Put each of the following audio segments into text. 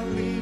glory.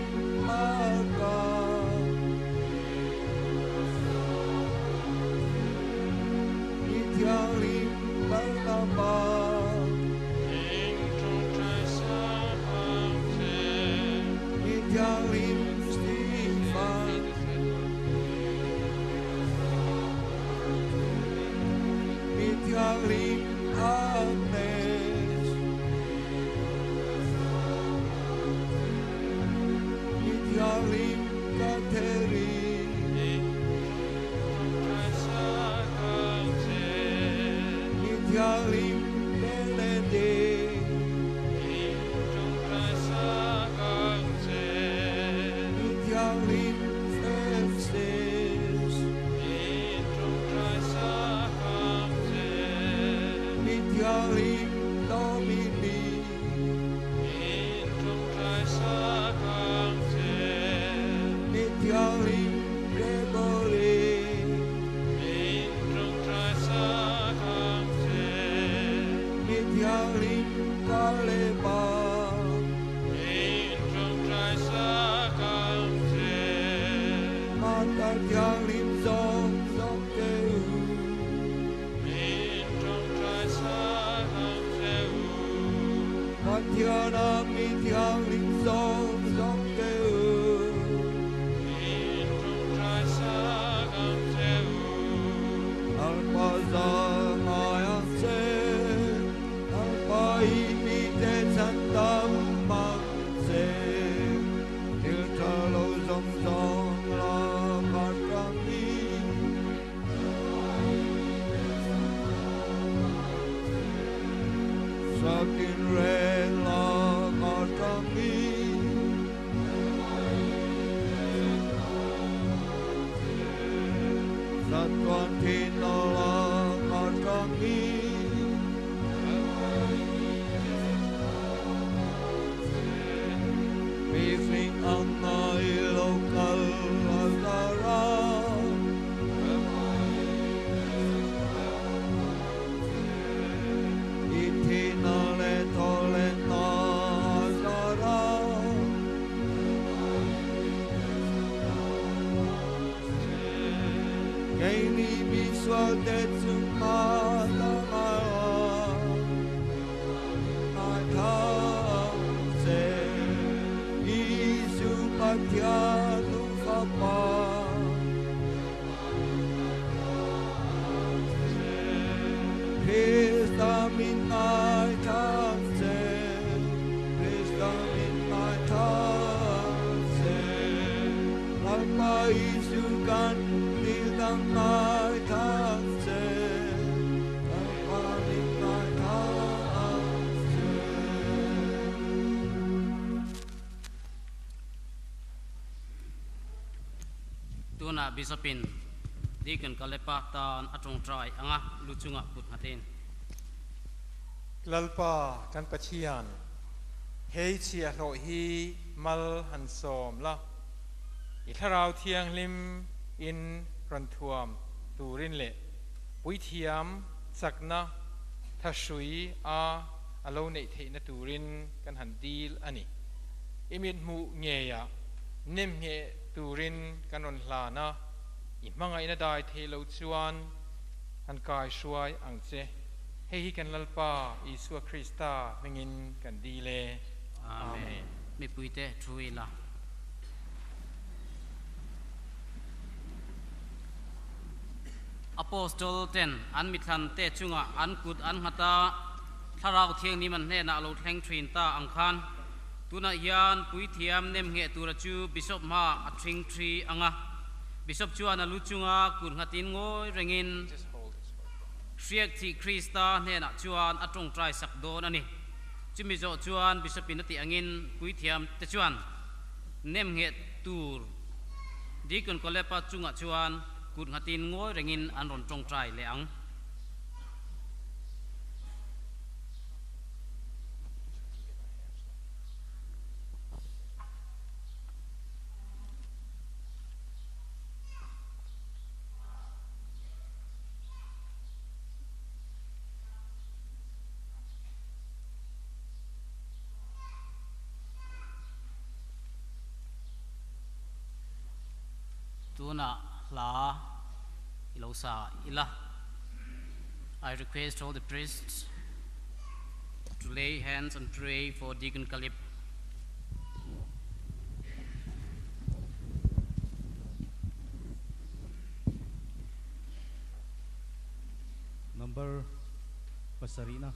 นาบิสปินดีกันกัเลปาตานอัตรงทใจองะลุจุงก่ะพุทธเทนลัลปะกันปะเชียนเฮเชียโรฮีมัลฮันสอมละอิทราวเทียงลิมอินรันทวมตูรินเละปุยเทียมสักนาทัชุยอาอาโลเนทีนตูรินกันหันดีลอันนี้อิมิตมูเงียะนิมเงตูรินกันนนลานะอิมังไงนาได้เทลชวนอันกายช่วยอังเจให้ฮิกันลลปาอิสัวคริสตาเมงินกันดีเลอาเมนไม่ปุยเตช่วยละอพอสตอลเตนอันมิทันเตจุงะอันกุดอันหัตตาทาราเทียงนี้มันแน่นาเรแทงทรินตาอังคาร tuna hian pui thiam nem nge tura chu bishop ma athing thri anga bishop chu ana lu chunga kun ngatin ngoi rengin hriak thi krista hena chuan atong trai sak don ani chumi zo chuan bishop in ati angin pui thiam te chuan nem nge tur dikon kolepa chunga chuan kun ngatin ngoi rengin anron tong trai le ang la ilosa ila. I request all the priests to lay hands and pray for Deacon Kalip. Number Pasarina.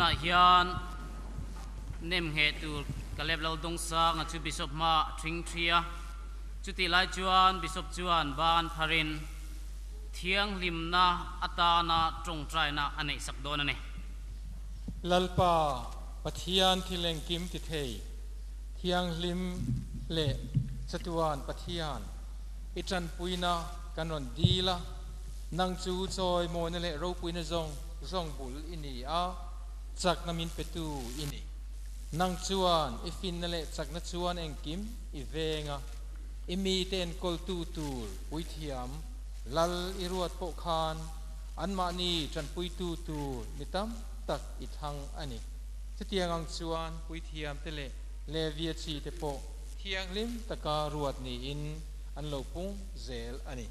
นักยานนิมเหตุกเล็บเราดงสางจุบิศพมาทิงทียจุติไลจวนบิศพจวนบานพารินเทียงลิมนาอตานาจงใจนาอเนสักโดนนี่ลลปาปะเทียนที่เลงกิมติเทยเทียงลิมเลสตวนปะเทียนอิจันปุยนากันนดีละนังจูจอยโมนเลโรปุยนจงจงบุลอินีอาจากนามินเปตูอินนังชวนอีฟินนเละจากนัชวนเองกิมอีเวงะอิมีเตนกอลตูตูลอุยเทียมลัลอิรวดโกคานอันมาหนีจนปุยตูตูนิตัมตักอีทังอันนี้ทเตียงังชวนปุยเทียมเตเลเลเวียชีเตปปเทียงลิมตะการวดนีอินอันโลปุงเซลอันนี้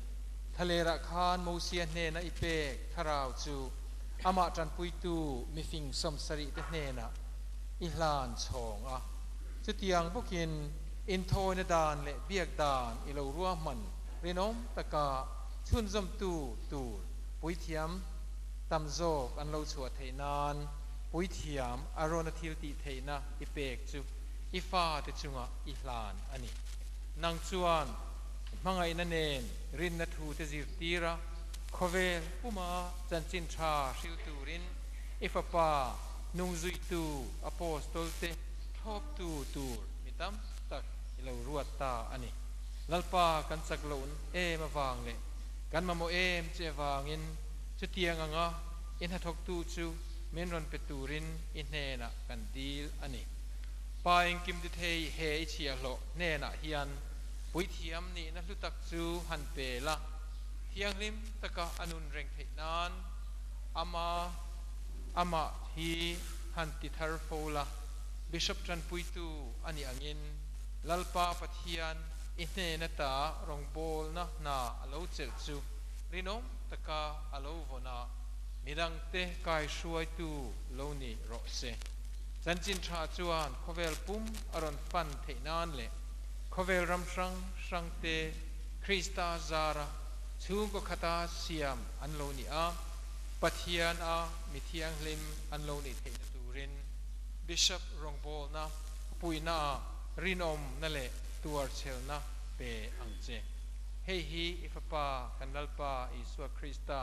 ทะเลระคานมูเซียนเนนอิเปกทราวจูามาจันพุยตูมีฟิงสมสริเตเนนะอิหลานชองอ่ะจะเตียงพวกินอินโทนดานและเบียกดานอิลรัวมันเรนอมตะกาชุนจมตูตูปุยเทียมตำโจกอันเราชวดเทนานปุยเทียมอารณทิลติเทนะอิเปกจุอิฟาเตจุงอ่ะอิหลานอันนี้นางชวนมังไงนั่นเองรินนัทูเตจิตีระขวเวลอุมาจันจินชาสิวตูรินอิฟปานุงจุยตูอโปสตโตเตทอบตูตูมิตัมตักเลวรวดตาอันนี้ลัลปากันสักลลนเอมาวางเลยกันมาโมเอมเจวางินจุดเทียงอ่ะอินหัดทกตูจูเมนรอนเปตูรินอินเนนะกันดีลอันนี้ปาเองกิมดิเทยเฮอเชียโลเนนะฮิยันปุยเทียมนี่นัะลุตักจูฮันเปล่ะ pianglim taka anun ring pe nan ama ama hi hanti tharfola bishop tran puitu ani angin lalpa pathian ithe nata rong bol na na alo chel chu rino taka alo vona nirang te kai shuai tu loni ro se zanjin tha chuan khovel pum aron pan thein an le khovel ram sang sang te krista zara ชูงก็คตาเสียมอันโลนีอาปะเทียนอามิเทียงลิมอันโลนีเทนตูรินบิชอปรองโบนะปุยนารินอมนั่นแหละตัวเชลนะเปอังเจเฮฮีอิฟปากันลัลปาอิสวาคริสตา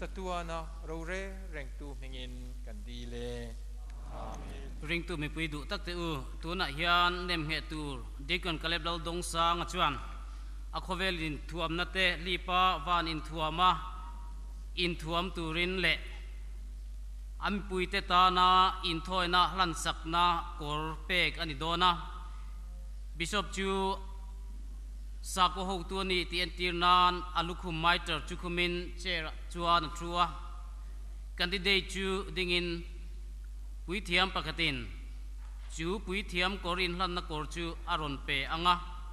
สตัวนะเราเรแรงตูมิงินกันดีเลริงตูมีปุยดุตักเตอตัวนักยานเนมเหตูเด็กคนกลับเราดงสางจวนอคเวลินทวมนาเตลีปาวานอินทวมาอินทวมตูรินเละอันปุยเตตานาอินทอยนาลันสักนากรเปกอันนี้โดนาบิชอปจูสักหกตัวนี้ที่อันตีนานอลุคุมไมตรจุคุมินเชรจัวนจัวกันที่เดจูดิ่งินปุยเทียมปกตินจูปุยเทียมกรินลันนักกรจูอารอนเปอังอ่ะ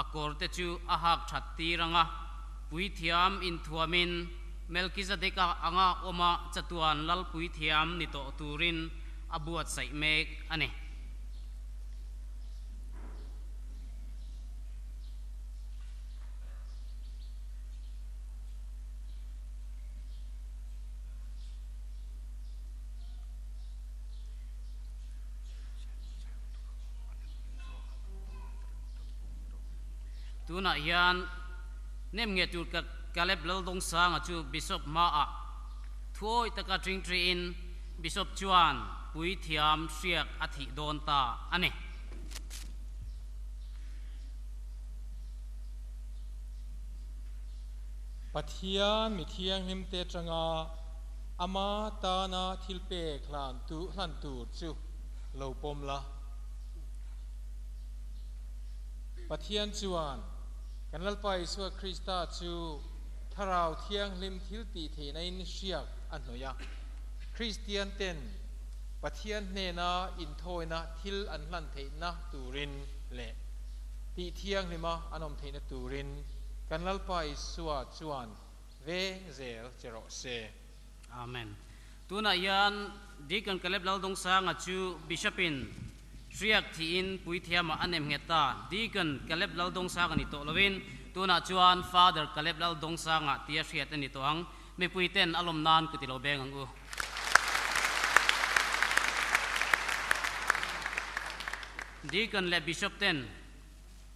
akor te chu a that ti pui thiam in thuamin melkizadeka anga oma chatuan lal pui thiam ni to turin abuat sai mek ane ตูนายานเนี่ยมีตูกับกาเล็บเลดงสางจูบิชอปมาอทัวร์ตะกัดริงทรีนบิชอปจวนปุยทียมเสียกอธิโดนตาอันนี้ปัทยามิเทียงหิมเตจงอาอมาตานาทิลเปกลานตุลันตูจุโลปมละปัทยานจวนกันลลไปสัวคริสตาจูทาราวเทียงลิมทิลตีเทในเชียกอันหนุยะคริสเตียนเตนปะเทียนเนนาอินโทยนะทิลอันลันเทนะตูรินเละตีเทียงลิมาอันอมเทนะตูรินกันลลไปสวจวนเวเซลเจโรเซอาเมนตัวนัยันดีกันเคล็บเล่าดงสางจูบิชปินสรียกที่อินปุยเทียมาอันเอ็มเหตาดีกันกเล็บเราดงสากันนิโตลวินตัวน่าจวนฟาเดอร์กเล็บเราดงสางอ่ะเตียเสียตันนิโตังไม่ปุยเต้นอารมณ์นานกุติโลเบงอังกูดีกันและบิชอปเต้น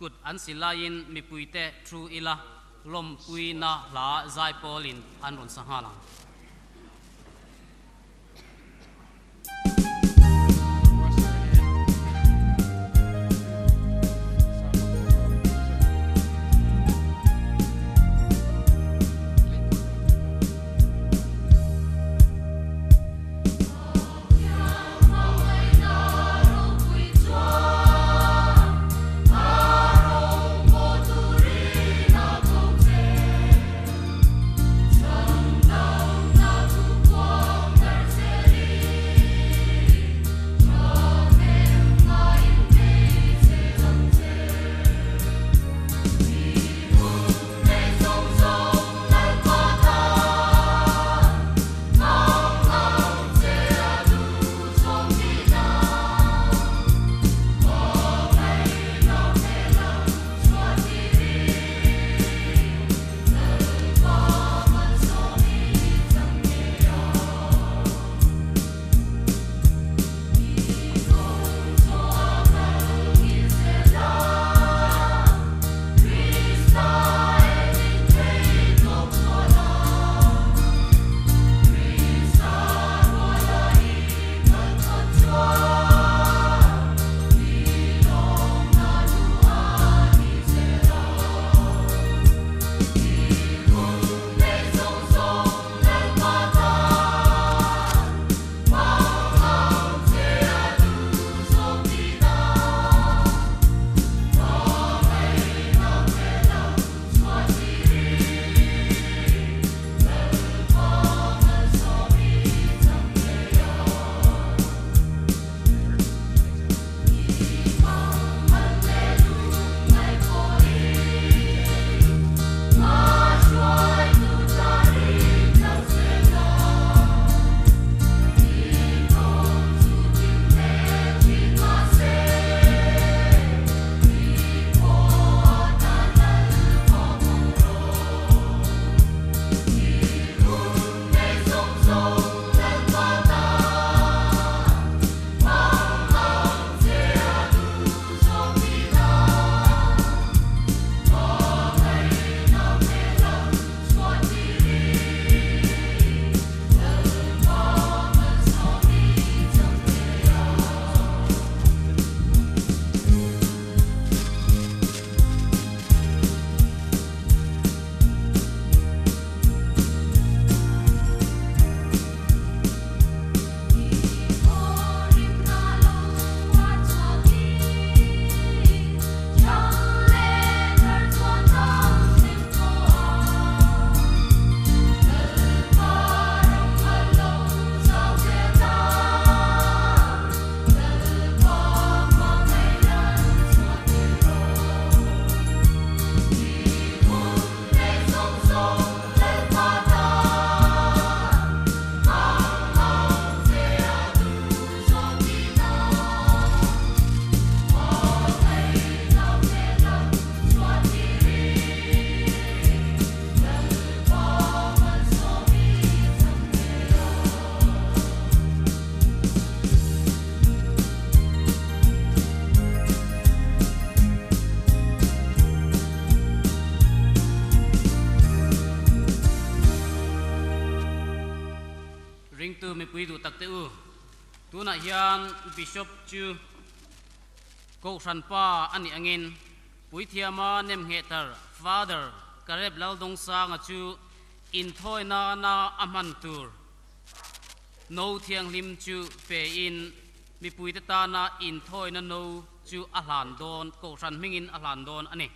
กุดอันศิลายินมีปุยเตทรูอิละลมปุยนาลาไซโปลินอันรอนสังหาลัง na hian bishop chu ko san pa ani angin pui thiama nem nge tar father karep lal dong sa nga chu in thoi na na aman tur no thiang lim chu pe in mi pui ta na in thoi na no chu a hlan don ko san mingin a hlan don ani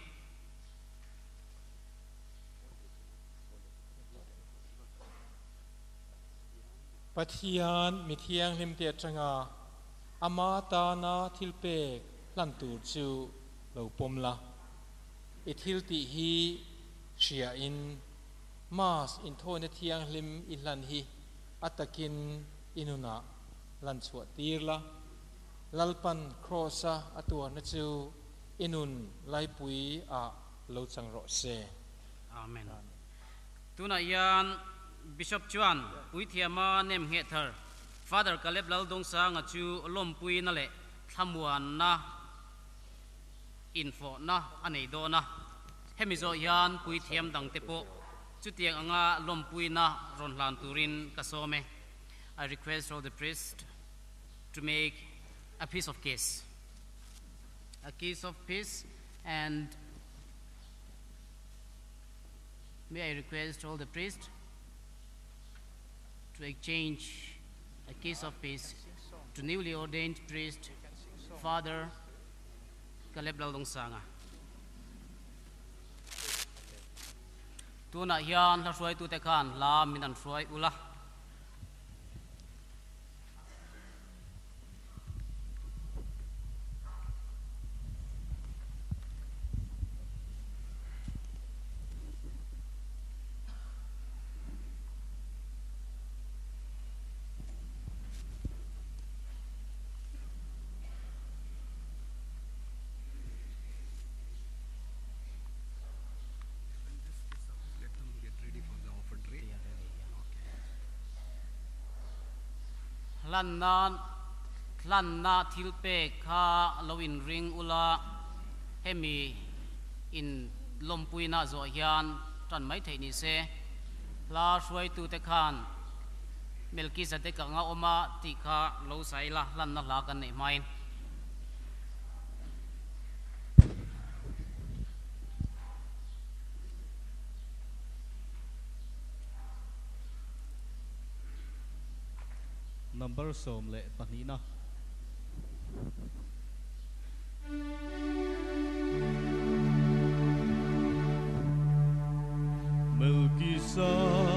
ปทียนมิเทียงหิมเตียจงาอมาตานาทิลเปกลันตูจูเลาปมละอิทิลติฮีเชียอินมาสอินโทนเทียงหิมอิลันฮีอัตกินอินุนาลันสวตีรละลัลปันครอซาอัตัวนจูอินุนไลปุยอาเลาจังโรเซอาเมนตุนายาน Bishop Chuan pui thiama nem nge Father Caleb lal dong Sang, nga chu lom pui na le thamuan na info na anei do na hemizo yan pui thiam dang te po anga lom pui na ron turin Kasome. I request all the priest to make a piece of peace, a case of peace and may I request all the priests to exchange a kiss of peace to newly ordained priest, Father Caleb Laldong Sanga. Tu na hian la suai tu te khan la minan an suai ula. ลันนานลันนาทิลเปกคาลวินริงอุลาเฮมีอินลมปุยนาโซฮยานจันไม่เทนิเซลาช่วยตูเตคานเมลกิสเตกังออมาติคาโลไซละลันนาลากันในไม่ number som le panina Melkisah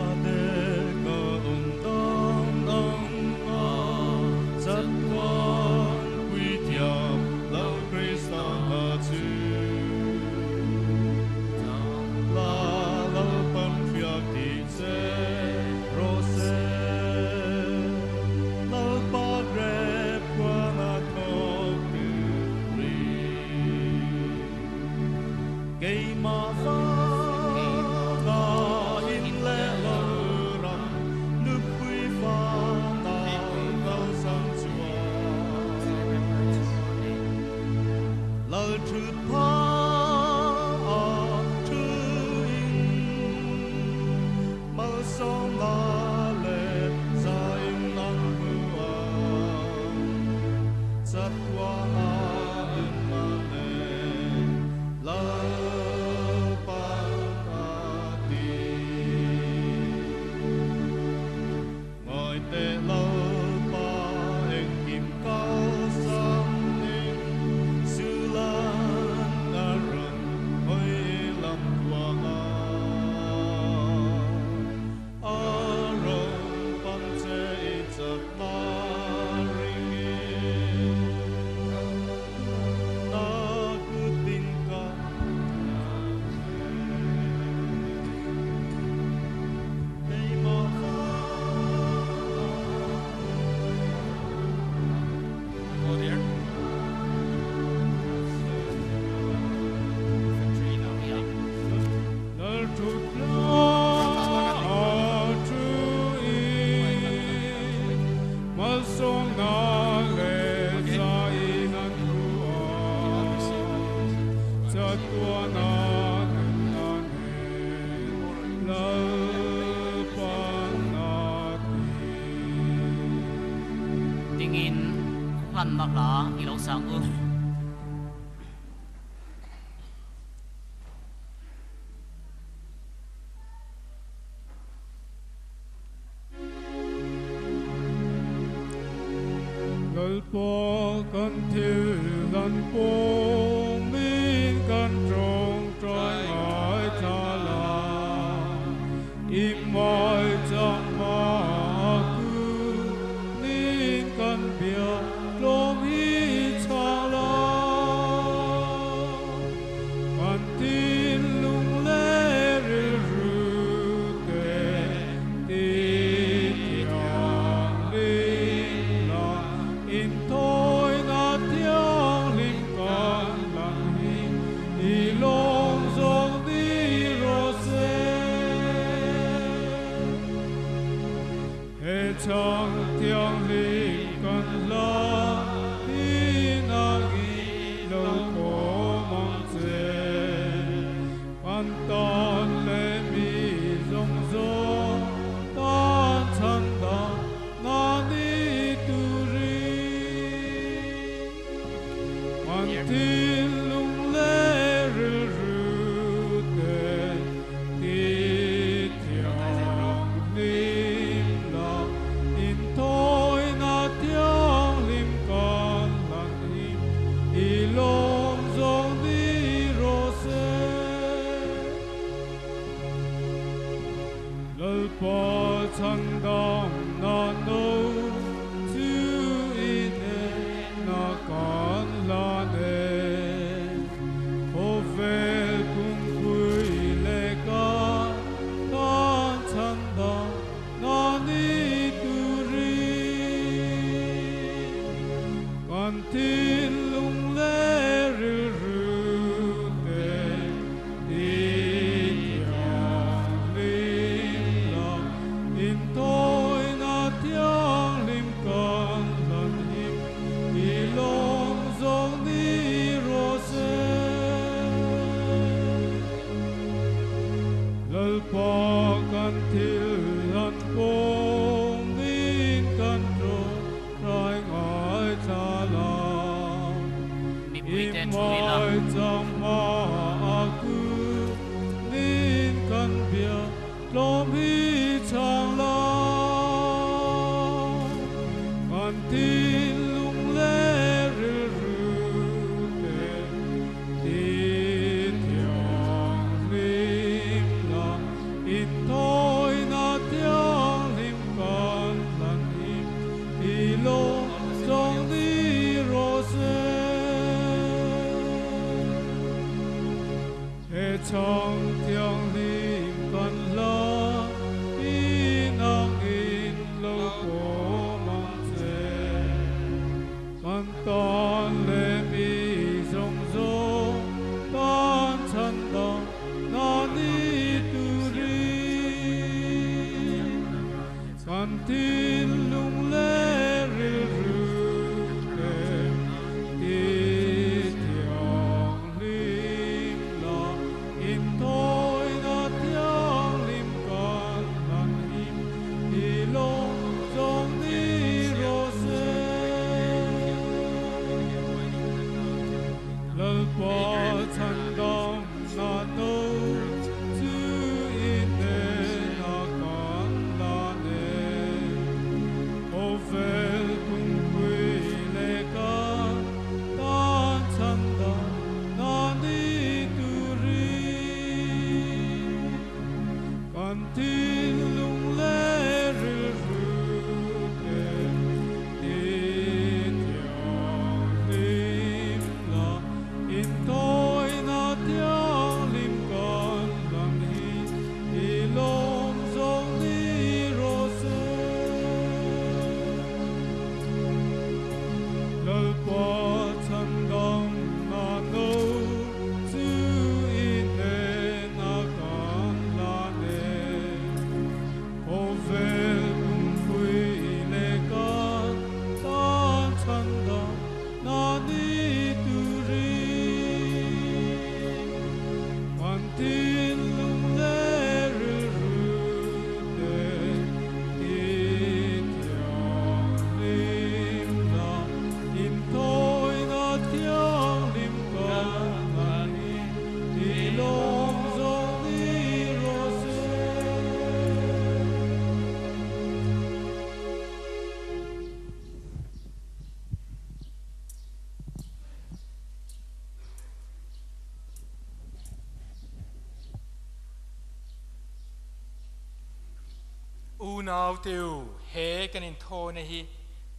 นาติวเฮกันอินโทนฮี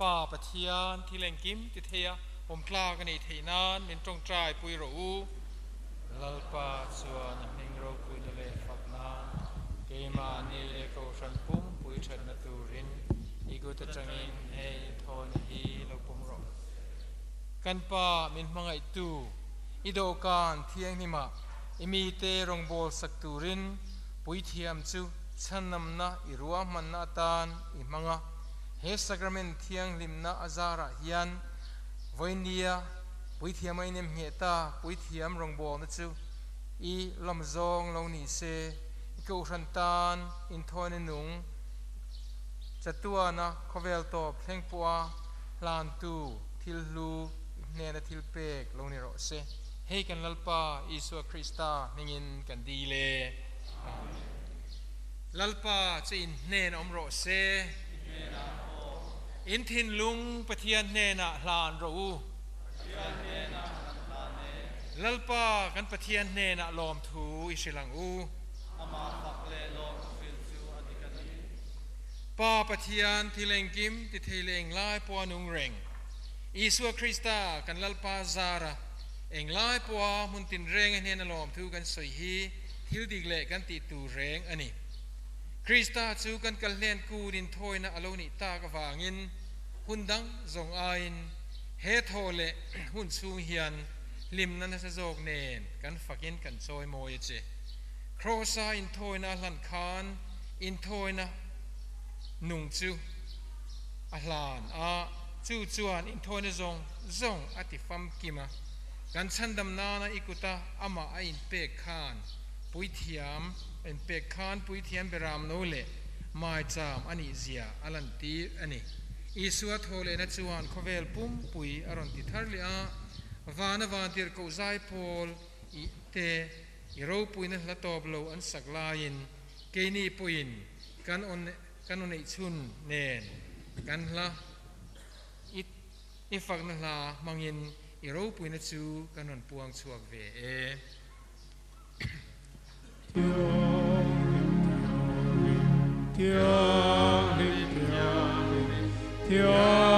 ป้าปะเทียนที่เล่งกิมติเทียผมกล้ากันอีกทีนั้นเป็นตรงใจปุยรูลลปาส่วนหนึ่งรูปุยเลฟักนานเกมานิเลกชันปุ่มปุยชนตูรินอีกุตจังอินเฮโทนฮีลูกผมรอกันป้ามินมังไอตูอิโดกันเทียงนิมาอิมีเตรงบอลสักตูรินปุยเทียมซูฉันนำนาอิรัวมันนาตานอิมังะเฮสักรเมนเทียงลิมนาอาซาระยันวันเดียปุยเทียมไอเนมเฮตาปุยเทียมรงบอลนั่งจอีลำซองลงนิเซกูรันตานอินทอนนุงจัตัวนะคเวลตอบเพลงปัวลานตูทิลลูเนนทิลเปกลงนิโรเซให้กันลัลปาอิสุคริสตาหนิงกันดีเล lalpa chi in nen omro se in thin lung pathian ne na hlan ro u lalpa kan pathian ne na lom thu i silang u pa pathian thileng kim ti thileng lai po nung reng isua krista kan lalpa zara eng lai po mun tin reng ne na lom thu kan soi hi thil dig le kan ti tu reng ani Krista chu kan kal hlen ku din thoi na alo ni ta ka wangin hundang zong ain he thole hun chu hian lim nan sa jok nen kan fakin kan choi moi che crossa in thoi na hlan khan in thoi na nung chu a hlan a chu chuan in thoi na zong zong ati fam kima kan chandam na na ikuta ama a in pe khan ปุยเทียมเป็นเปกคานปุยเทียมเปรามโนเลมาจามอันนี้เสียอันตีอันนี้อีสวดโทเลนัจวนขเวลปุ่มปุยอรันติทาร์ลีอาวานวานีิร์กูไซพอลอีเตอีรูปุยนั่นละตอบโลอันสักลายินเกนีปุยินกันอันกันอันอิชุนเนนกันละอิอิฟักนั่นละมังยินอีรูปุยนั่นจูกันอันปวงชวกเวเอ Yeah.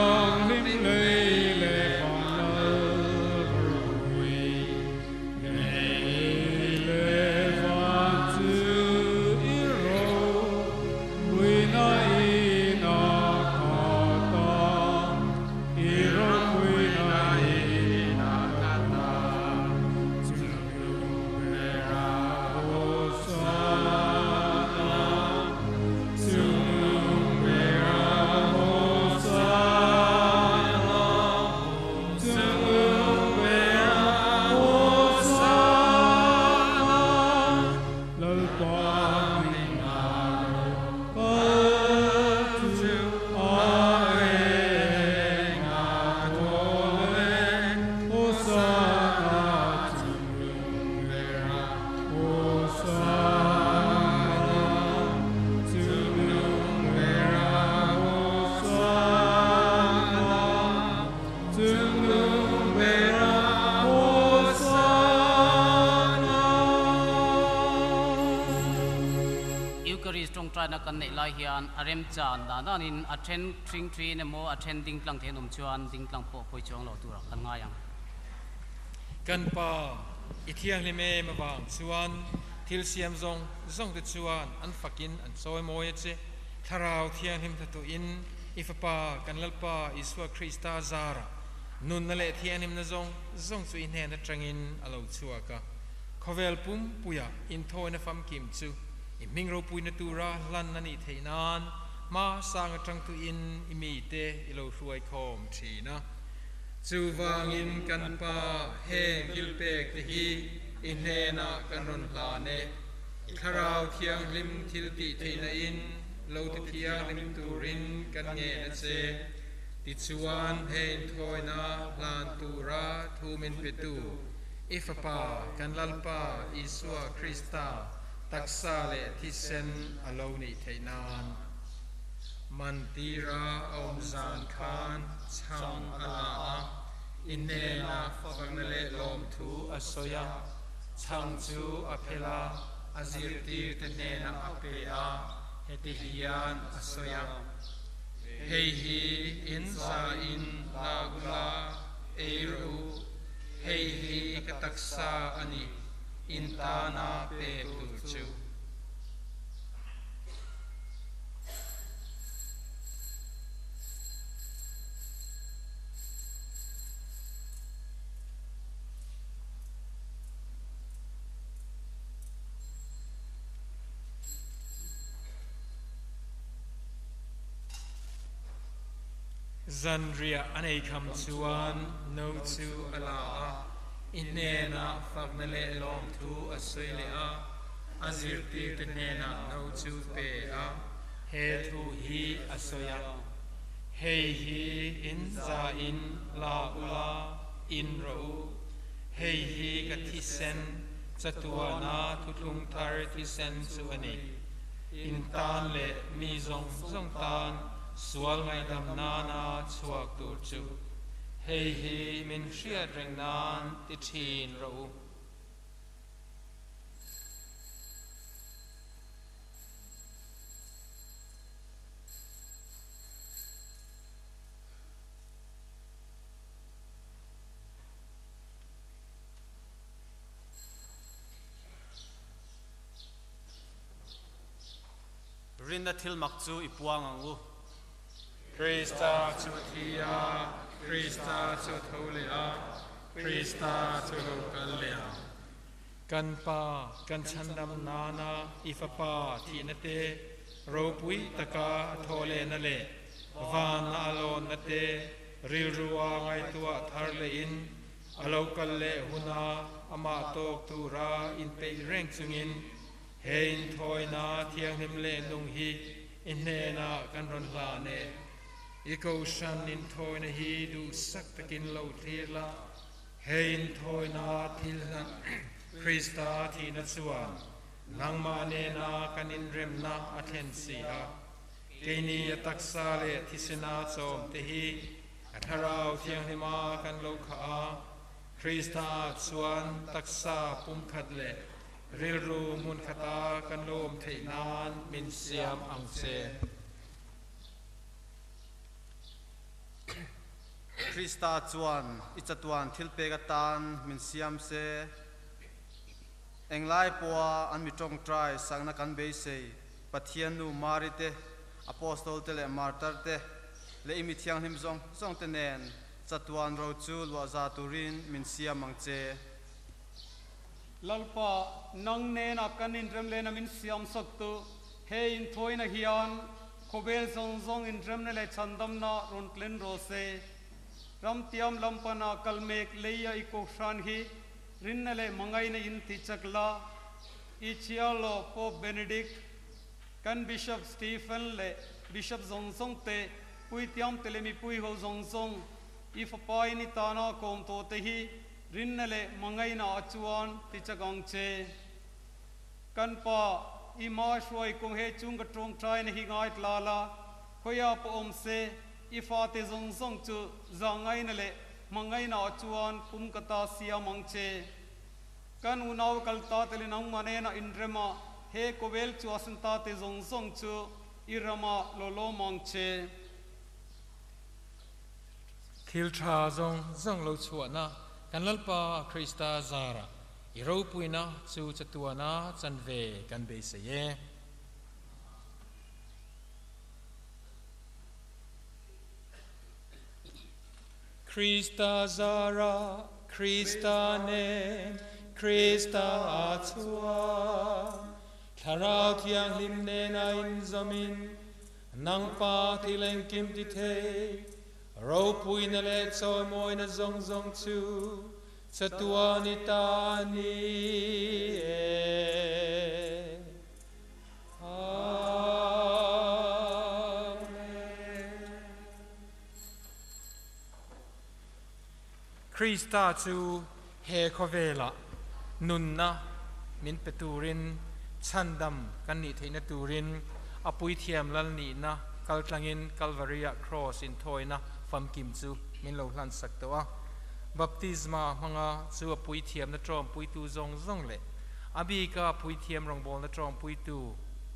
อริมจานดานนินอัตเทนทริงทรีเนโมอัตเทนดิงกลางเทนุมชวนดิงกลางโปพยชวงหลอตัวกันง่ายยังกันป้าอเทียงลิเมมาบางชวนทิลเซียมซงซงตัวชวนอันฟักินอันโซยโมยเจทาราวเทียงหิมตัวอินอิฟป้ากันลลป้าอิสวาคริสตาซาระนุนนเลเทียนิมนซงซงสุอินเฮนตรังอินอารมณ์ชัวกะคอเวลปุ่มปุยอินโทนฟัมกิมจูอิมิงโรปุยนตูระลันนันอิเทนานมาสัางจังตุอินอิมีเตอิโลรวยคอมทีนะจูวางอินกันปาเฮงกิลเปกตฮีอินเฮนากันรุนลาเนคาราวเทียงลิมทิลติเทนอินโลติเทียงลิมตูรินกันเงนเซติชวนเพนทอยนาลานตูระทูมินเปตูอิฟปากันลัลปาอิสวาคริสตาตักซาเลทิเซนอโลนิเทนานมันตีราอมซานคานชังอาลาอินเนนาฟังเลลมทูอโซยาชังจูอเพลาอาซิรตีเตเนนาอเปียเฮติฮิยานอโซยาเฮฮีอินซาอินลากลาเอรูเฮฮีกตักซาอันี Intana Tana Pe Kuchu. Zandria anekam tuan no tu ala'a. inena fakmele lom tu aswele a azir ti tenena no chu pe a he tu hi asoya he hi in za in la ula in ro he hi gati sen chatua na tutung thar ti sen suani in tan le mi zong zong tan sual ngai dam na na chuak tur chu hei hi min shia dreng nan di chin ro rin da til mak chu ipuang Krista s u t i a Krista s u t o l i a Krista s o t a l i a Kan pa, kan chandam nana, ifapa, tinate, ropui taka, t o l e nale, van alon a t e r i r u a ngai tua tharle in, alokalle huna, ama tok tura, in pe reng sungin, hein thoi na, thiang himle nung hi, in ne na, kan ron la ne, อิโกชันนินทอยนะฮีดูสักตะกินเลาเทลาเฮินทอยนาทิลนะคริสต์อาทีนัสวนนลังมาเนนากันินเรมนาอเทนซีฮะเกนียตักซาเลทิสนาโซมติฮีอาราวเทียงหิมากันโลคาคริสต์อาทส่วนตักซาพุ่มขัดเลเริลรูมุนขตากันโลมเทนานมินเซียมอังเซคริสตาจวนอิจตวนทิลเปกตานมินเซียมเซเองไลปัวอันมิจงตรายสังนักันเบยเซปทียนูมาริเตอพอสโตลเตเลมาร์ตเตเลอิมิทียงหิมซงซงเตเนนจัตวนเราจูลวาซาตูรินมินเซียมังเจลลปะนังเนนอักกันอินทรมเลนมินเซียมสักตุเฮอินทวยนะฮิยอนโคเบลซงซงอินทรมเนเลชันดัมนารุนเกลนโรเซ रम रमतियम लंपना कलमे लेया इको शानी रिन्नले मंगाइने इन तीचकला इचियालो पोप बेनेडिक्ट कन बिशप स्टीफन ले बिशप जोंसोंग ते पुई त्याम तेले मी पुई हो जोंसोंग इफ पाई नी ताना कोम तो ते ही रिन्नले मंगाइना अचुआन तीचकांचे कन पा इमाश्वाई कुंहे चुंग ट्रोंग ट्राई नहीं गाइट लाला कोया पोम से इफाते जोंसोंग चु zangainale mangaina achuan kumkata sia mangche kan unaw kalta tele nang manena indrema he kovel chu asanta te zong zong chu irama lolo mangche khil cha zong zong lo chu na kan lalpa krista zara iropuina chu chatuana chanve kan be se ye yeah. Christa zara, Christa Nen, Christa atua. Tharaut yang himne na in zamin, nang pa tileng kim dite. Ropui na let so moi na zong zong tu, sa tua ta ni. คริสตาจูเฮคคเวละนุนนะมินเปตูรินชันดัมกันนิ่เทนตูรินอปุยเทียมลันนี่นะกัลตังินกัลวาริยาครอสินทอยนะฟัมกิมจูมินโลลันสักตัวบัพติสมามังาจูอปุยเทียมนะตรอมปุยตูจงจงเลยอาบีกาปุยเทียมรองบอลนะตรอมปุยตู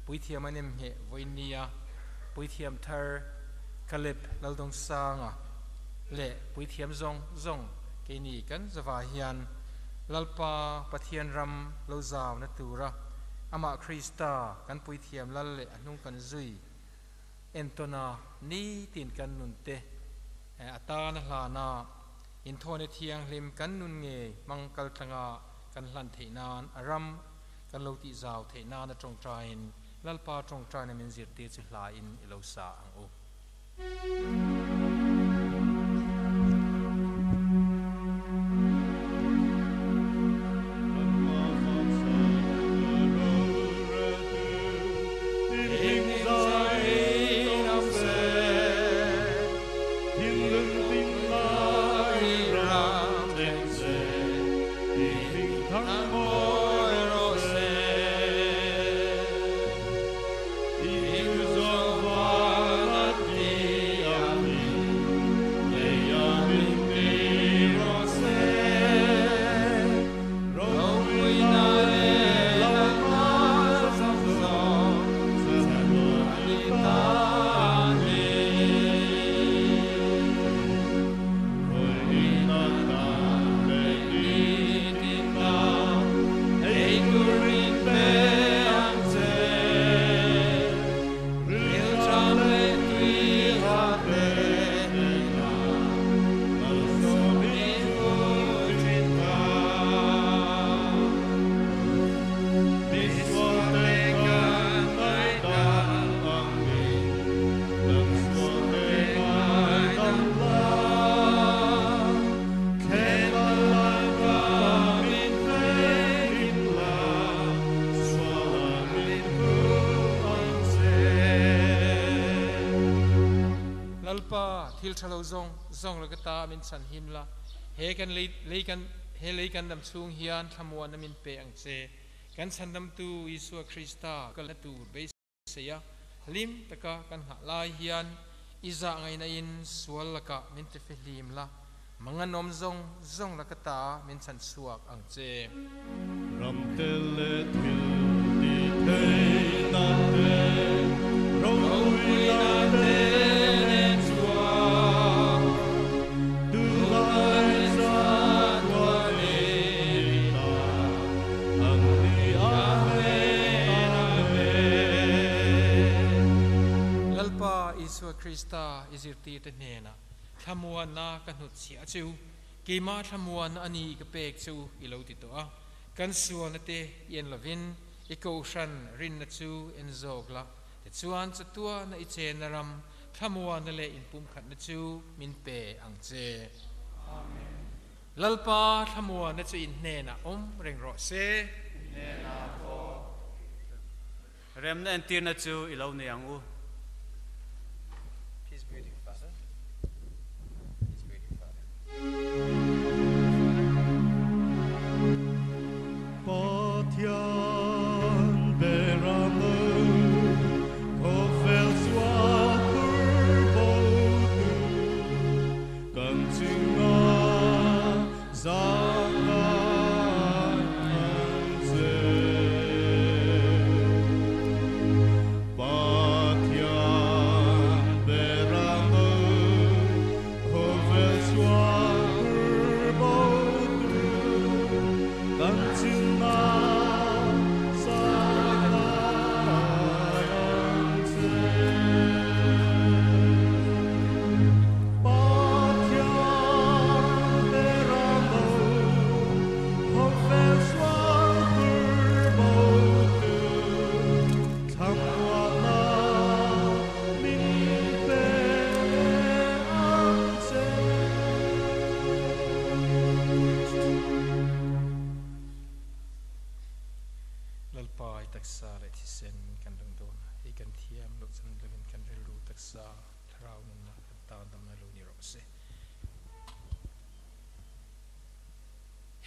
ปุยเทียมอันเอ็มเหวินเนียปุยเทียมเธอคาลิปลัลดงซางอ่ะเละปุยเทียมจงจงกนีกันสวาฮิยันลลปาปะเทียนรำโลซาวนตูระอามาคริสตากันปุยเทียมลลเลนุกันซุยเอนโตนานี่ตินกันนุนเตอาตานลานาอินโทนเทียงลิมกันนุนเงมังกลตงากันลันเทนานารำกันโลติซาวเทนานตรงใจลลปาตงใจในมินจิตเตจิลาอินอิโซาอังอูิลทะลุซงซงลูก็ตามินสันหิมละเฮกันเลีกันเฮเลีกันดำซุงเฮียนทำวันนั้นมินเปียงเจกันสันดำตูอิสุคริสตากันตูเบสเซียลิมตะกะกันหักลายเฮียนอิจาไงนินสวลกะมินเตฟิลิมละมังนอมซงซงลูก็ตามินสันสวกอังเจรำเตเลตมิลสุคริสต์อิจิตีตเนนะทมัวนากันหนุเสียจูกีมาทมัวนอันนี้ก็เปกจูอิโลติตัวกันส่วนเตเย็นละวินอีกูชันรินนจูเอ็นโซกละแต่สวนจะตัวนอิเจนรัมทมัวนั่เลยอินปุ่มขันนจูมินเปอังเจลลปาทมัวนจูอินเนนะอมเริงรอเสเรมเนันตีนจูอิโลเนียงอู 버텨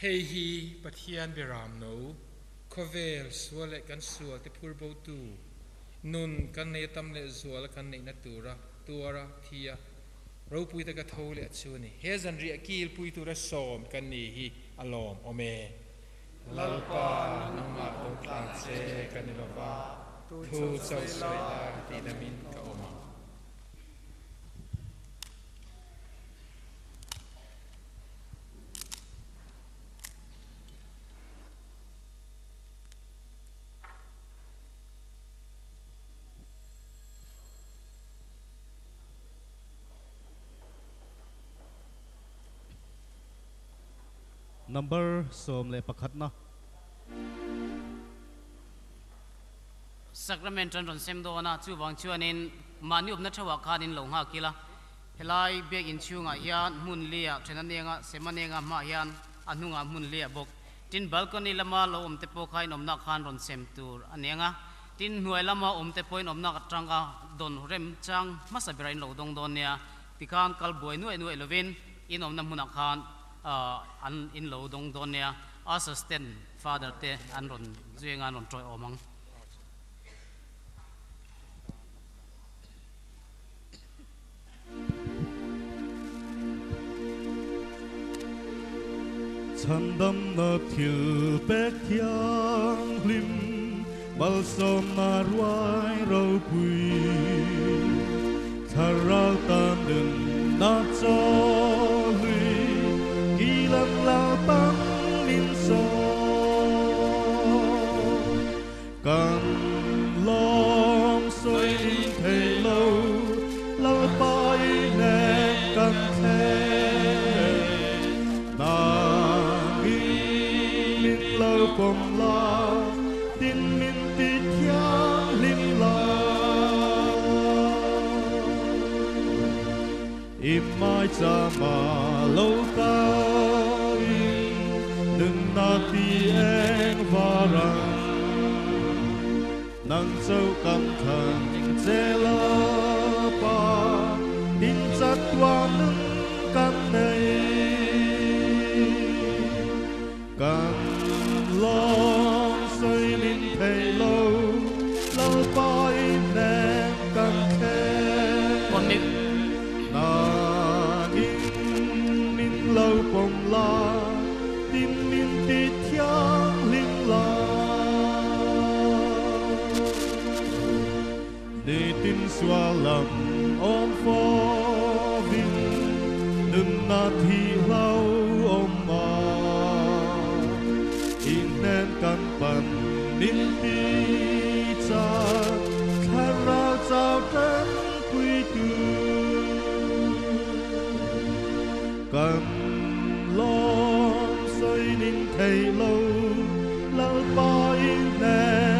hei hi pathian beram no khovel suale kan sual te phur bo tu nun kan ne tam le zual kan nei na tura tura thia ro pui ta ka thole ni he zan ri akil pui tu ra som kan ni hi alom ome lalpa numa to tlan se kan ni lova tu chau sai la ti na min number สมเลปักขัดนะ sacrament ran ron sem do na chu wang chuan in mani up na thawa khan in long ha kila helai bek in chu nga hian mun lia thena ne nga semane nga ma hian anunga mun lia bok tin balcony lama lo om te po khai nom na khan ron sem tur anenga tin hnuai lama om te point om na katanga don rem chang masa berain lo dong don nia tikhan kal boi nuai nuai lovin in om na mun khan Ờ, an in lo dong don ne assistant father te an ron zueng an ron troi omang chân đâm nợ thiêu bé thiang lim bal sông mà ruai râu quỳ thà rau tan đừng nát trôi sama lâu tao đừng ta thì em và rằng nắng sâu căng thẳng shining halo lulled by in them.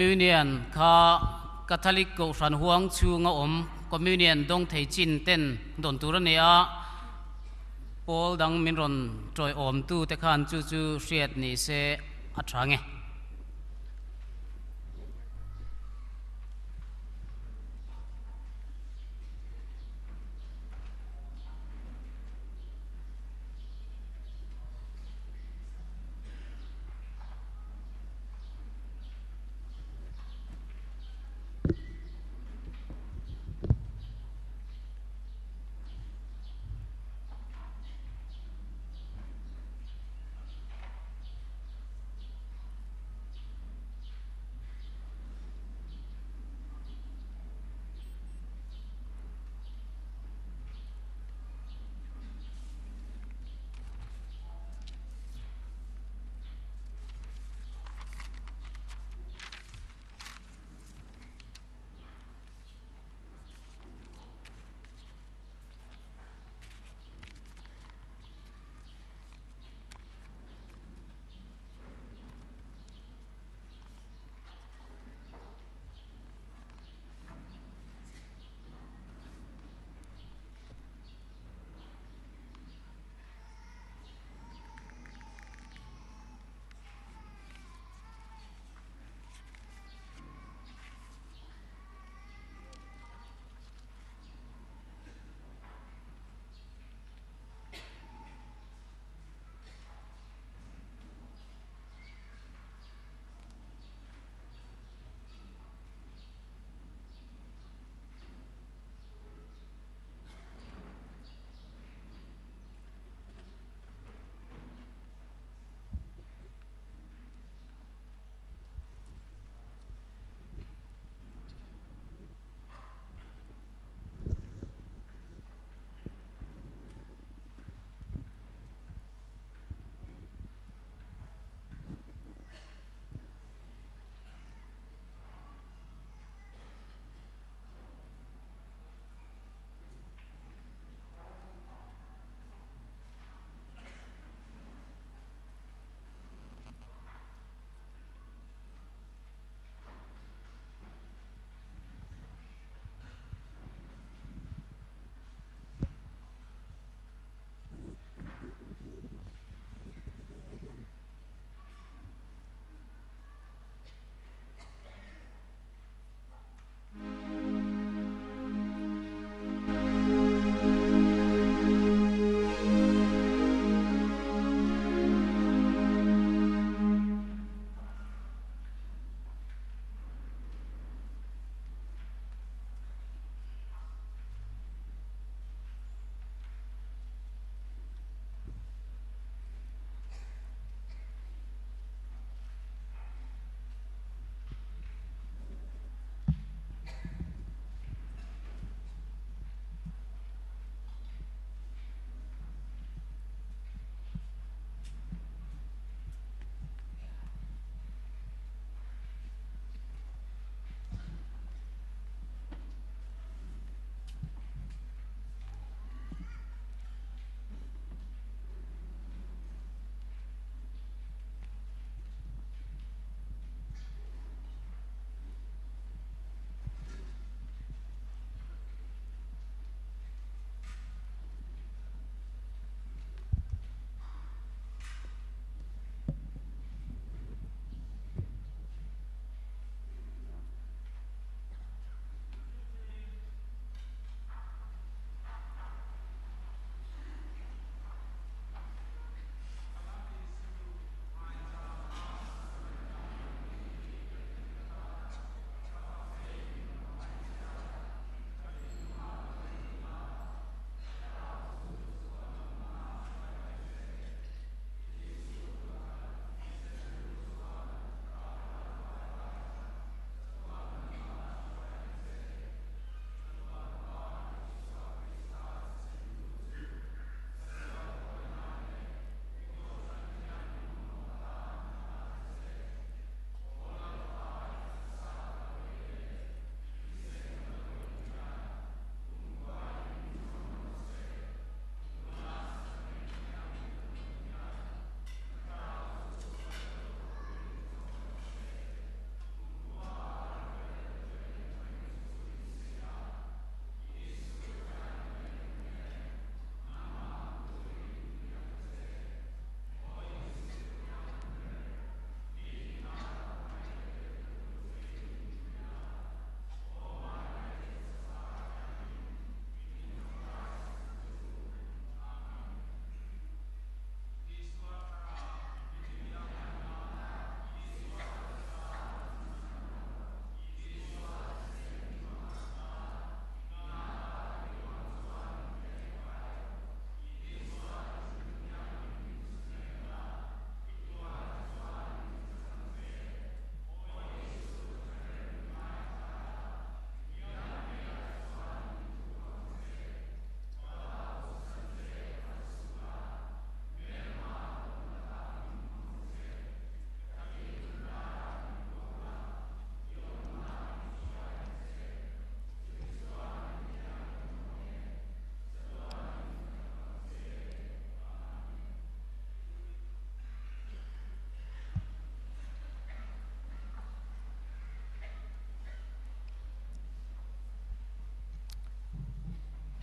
มิวเนียนข้ากาทอลิกกุรันหวงชูงอมคอมมิวเนียนดงเทจินเต้นดนตุรเนียปอลดังมินรอนจอยอมตูเตคันจูจูเสียดนิเซอัทรางเอ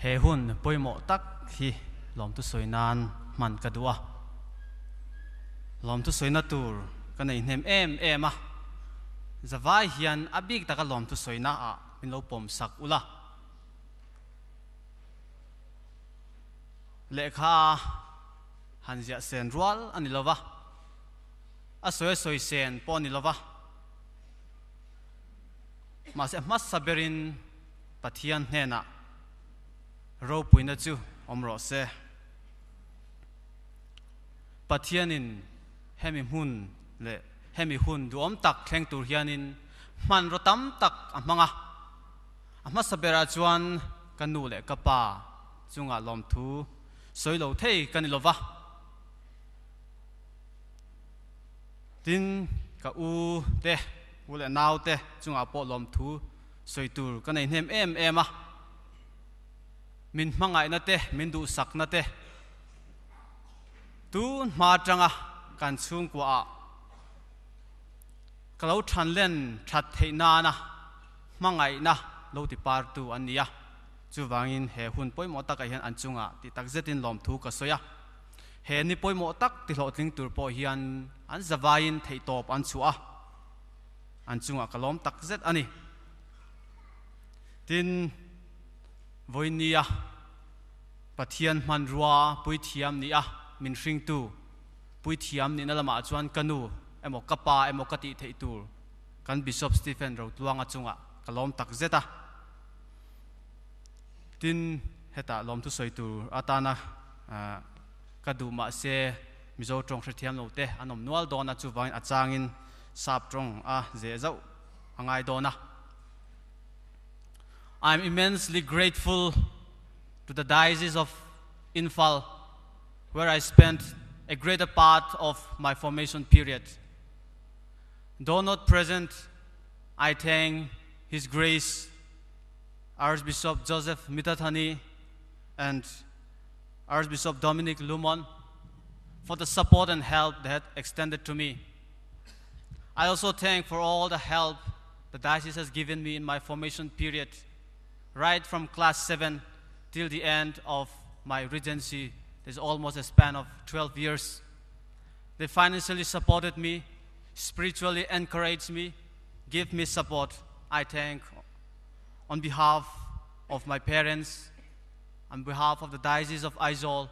เฮหุนปอยหมอตักฮีลอมตุสวยนานมันกระดัวลอมตุสวยนาตูร์กันในเนมเอมเอมอะจะว่าเฮียนอบิกตะกลอมตุสวยนาอ่ะเป็นลูกปมสักอุละเลขาหันเจียเซนรัวลอันนี้ละวะอสวยสวยเซนปอนี่ละวะมาเสมาสับเบรินปะเทียนเนน่ะ rô bùi nà chú ông rô xe bà thiên in hèm im hun lệ hèm im hun du om tạc khen tù hiên in man rô tam tắc, à măng à à mà sạp bè chuan kan nụ lệ kapa bà chung à lòm thú soi lâu thay gần nì lô va tin ka u te u lệ nào te chung à bộ lòm thú soi tù gần này hèm em em à min mangai na te min du sak na te tu ma tranga kan chung kwa kalau than len that thei na na mangai na lo ti par tu ania chu wangin he hun poi mo tak hian anchunga ti tak zetin lom thu ka soya he ni poi mo tak ti lo tling tur po hian an zawain thei top an chu a anchunga kalom tak zet ani tin voi nia pathian man rua pui thiam ni a min ring tu pui thiam ni na lama chuan kanu emo kapa emo kati thei tur kan bishop stephen ro tuanga chunga kalom tak zeta tin heta lom tu soi tur atana ah, kadu ma se mizo trong se thiam lo te anom nual dona chu vain achangin sap trong a ze zau angai dona I'm immensely grateful to the Diocese of Infal, where I spent a greater part of my formation period. Though not present, I thank His Grace, Archbishop Joseph Mitathani, and Archbishop Dominic Lumon for the support and help they had extended to me. I also thank for all the help the diocese has given me in my formation period right from class 7 till the end of my regency. There's almost a span of 12 years. They financially supported me, spiritually encouraged me, gave me support. I thank on behalf of my parents, on behalf of the Diocese of Isol.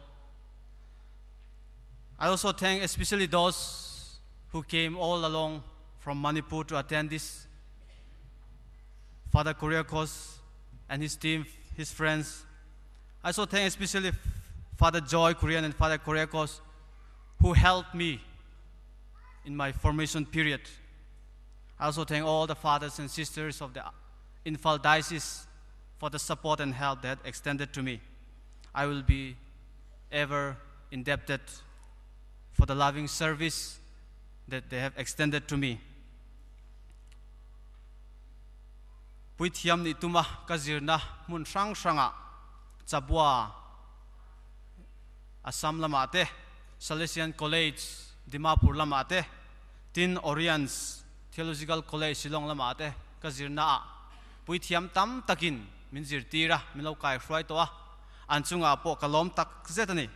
I also thank especially those who came all along from Manipur to attend this. Father Kuriakos and his team, his friends. I also thank especially Father Joy Korean and Father Korekos who helped me in my formation period. I also thank all the fathers and sisters of the Infal Diocese for the support and help that extended to me. I will be ever indebted for the loving service that they have extended to me. puithiam ni tuma kazirna mun sang sanga chabua assam lama te salesian college dimapur lama te tin orients theological college silong lama te kazirna puithiam tam takin minzir tira milokai fruai towa anchunga po kalom tak zetani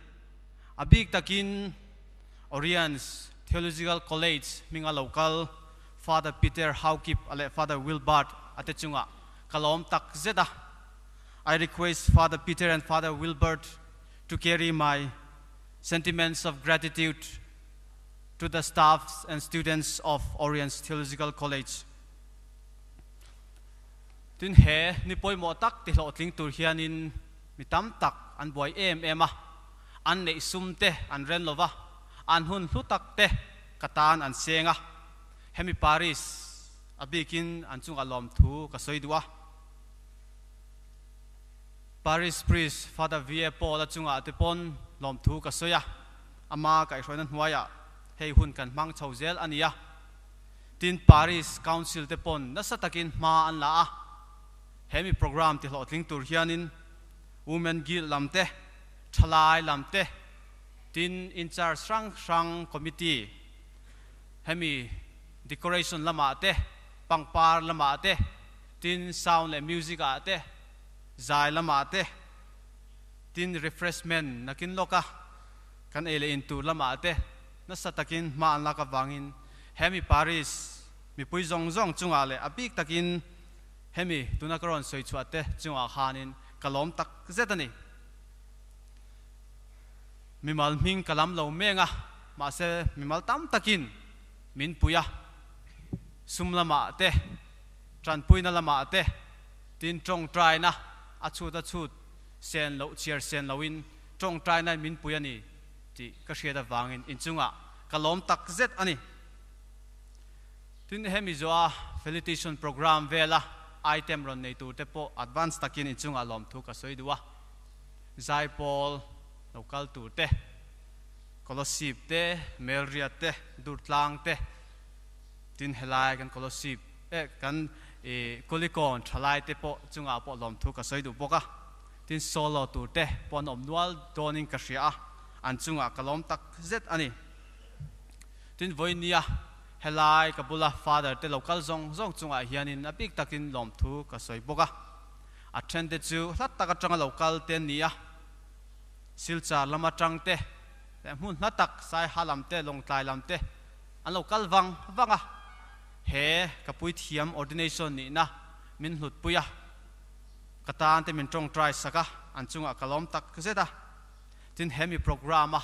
abik takin orients theological college minga local father peter howkip ale father wilbert ate chunga kalom tak zeda i request father peter and father wilbert to carry my sentiments of gratitude to the staffs and students of orient theological college tin he ni mo tak ti lo tling tur hianin mitam tak an boy em ema an nei sum an ren lova an hun hlu tak te katan an senga hemi paris อับิกินอันจุงอารมทูกสวยดัวปาริสพริสฟาดาวีเอปอลจุงอาติปอนลมทูกสวยอามาไก่ชวยนั้นหัวยะเฮหุ่นกันมังชาวเซลอันี้ทินปารีสคาวน์ซิลติปอนนั่นสตักินมาอันละเฮมีโปรแกรมที่เราทิ้งตุรฮีนินวูแมนกิลลำเตะทลายลำเตะทินอินชาร์สังสังคอมมิตี้เฮมีดีคอเรชันละมาเตะ pangpar lama te tin sound le music a te zai lama te tin refreshment nakin loka kan ele into lama te na satakin ma an laka wangin hemi paris mi pui zong zong chunga le apik takin hemi tunakron soi chuate chunga khanin kalom tak zetani mi mal ming kalam lo menga ma se mi mal tam takin min puya sum lama te tran pui na lama te tin chong trai na a chu ta chu sen lo chiar sen lo in trong trai na min pui ani ti ka hria da wang in inchunga ka lom tak zet ani tin hemi zo a felicitation program vela item ron nei tu te po advance takin inchunga lom thu ka soi duwa zai pol local tu te kolosip te melria te durtlang te ตินเฮลายกันโคลอสิบเอ๊ะกันเอ่อกุลิกอนทลายเตปอจุงอาปอลอมทุกข์ก็สวยดูปกะตินโซโลตูเตปอนอมนวลโดนิงกระเสียอันจุงอากลอมตักเซตอันนี้ตินวยเนียเฮลายกับบุลาฟาเดอร์เตลกัลซงซงจุงอาเฮียนินอภิกตักินลอมทุกข์ก็สวยปกะอัชนเดจูทัดตักจังเลกัลเตนเนียสิลจาลมาจังเตแต่หุ่นนัตักสายฮาลัมเตลงตายลัมเตอันเลกัลวังวังอ่ะเฮกับปุยเทียม ordination นี่นะมินหลุดปุยะกตานแี่มินตงทรายสักะอันจุงอักลอมตักก็เสร็ดะทิ้งเฮมีโปรแกรมอ่ะ